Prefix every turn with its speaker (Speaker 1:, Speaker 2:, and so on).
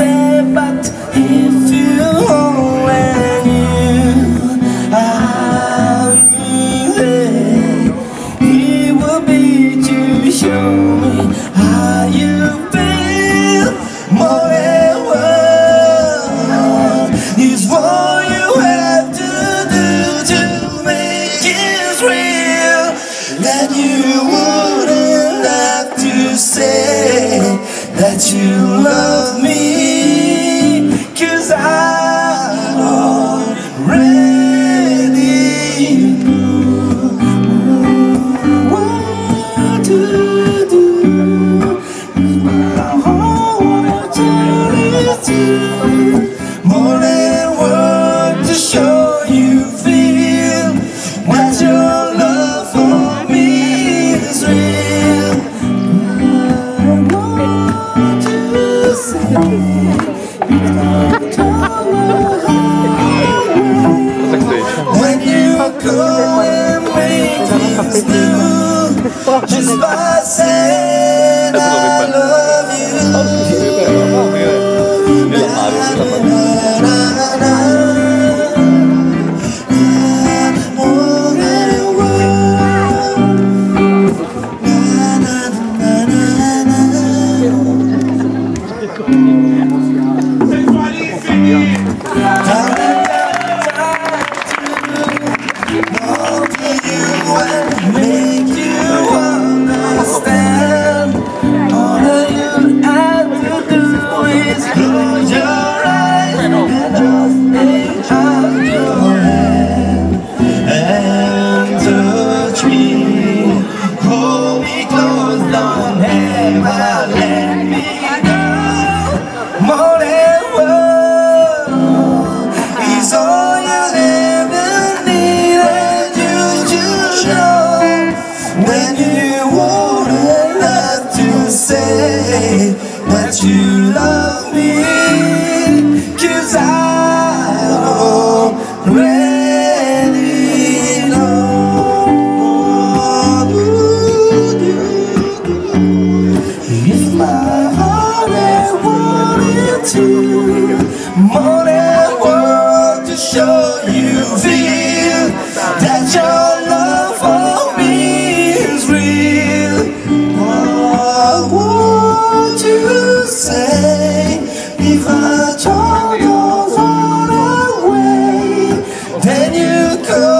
Speaker 1: say, but if you only knew how easy it would be to show me how you feel. More than words is what just by saying I love don't let me go. More than words is all you'll ever need, and you should know when you wouldn't have to say that you love me. Cause I already feel that your love for me is real. What would you say if I told heart away? Then you couldn't